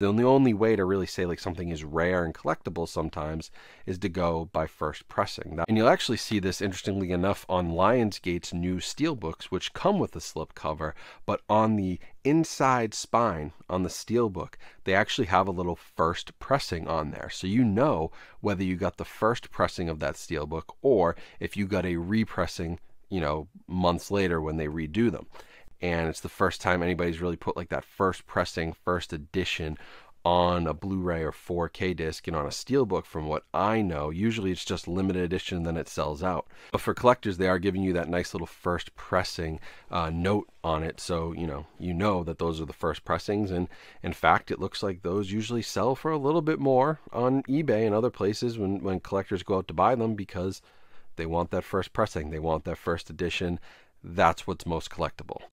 The only way to really say like something is rare and collectible sometimes is to go by first pressing. And you'll actually see this interestingly enough on Lionsgate's new steelbooks, which come with a slip cover, but on the inside spine on the steelbook, they actually have a little first pressing on there. So you know whether you got the first pressing of that steelbook or if you got a repressing, you know, months later when they redo them and it's the first time anybody's really put like that first pressing, first edition on a Blu-ray or 4K disc and on a steelbook from what I know. Usually it's just limited edition then it sells out. But for collectors, they are giving you that nice little first pressing uh, note on it. So, you know, you know that those are the first pressings. And in fact, it looks like those usually sell for a little bit more on eBay and other places when, when collectors go out to buy them because they want that first pressing. They want that first edition. That's what's most collectible.